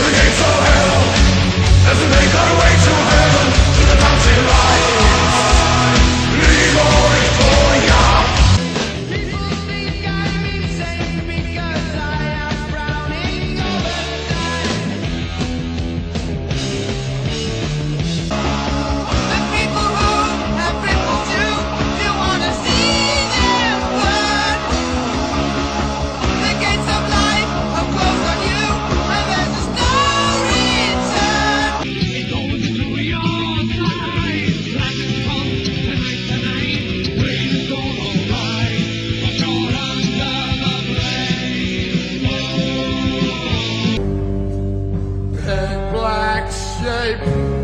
Grenades shape.